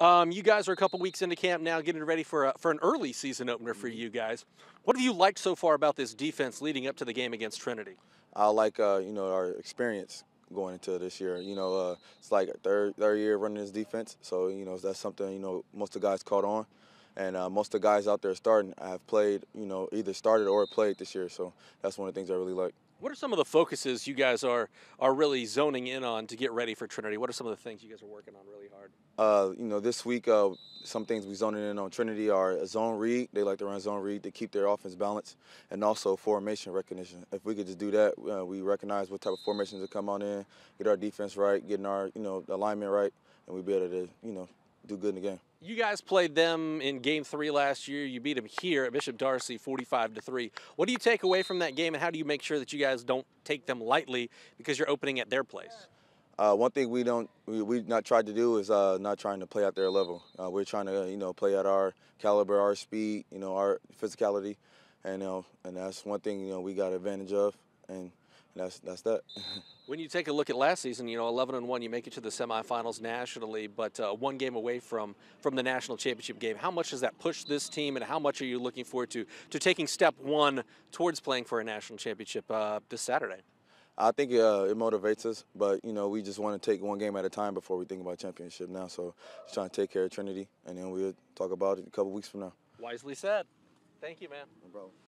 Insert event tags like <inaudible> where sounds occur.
Um, you guys are a couple weeks into camp now, getting ready for a, for an early season opener for you guys. What have you liked so far about this defense leading up to the game against Trinity? I like uh, you know our experience going into this year. You know, uh, it's like a third third year running this defense, so you know that's something you know most of the guys caught on, and uh, most of the guys out there starting have played you know either started or played this year. So that's one of the things I really like. What are some of the focuses you guys are are really zoning in on to get ready for Trinity? What are some of the things you guys are working on really? Uh, you know, this week, uh, some things we zoning in on Trinity are a zone read. They like to run zone read to keep their offense balanced, and also formation recognition. If we could just do that, uh, we recognize what type of formations to come on in, get our defense right, getting our you know alignment right, and we be able to you know do good in the game. You guys played them in Game Three last year. You beat them here at Bishop D'Arcy, forty-five to three. What do you take away from that game, and how do you make sure that you guys don't take them lightly because you're opening at their place? Uh, one thing we don't we we not tried to do is uh, not trying to play at their level. Uh, we're trying to you know play at our caliber, our speed, you know our physicality, and you know and that's one thing you know we got advantage of, and that's that's that. <laughs> when you take a look at last season, you know 11 and one, you make it to the semifinals nationally, but uh, one game away from from the national championship game. How much does that push this team, and how much are you looking forward to to taking step one towards playing for a national championship uh, this Saturday? I think uh, it motivates us, but you know we just want to take one game at a time before we think about championship now. So just trying to take care of Trinity, and then we'll talk about it a couple weeks from now. Wisely said. Thank you, man. No.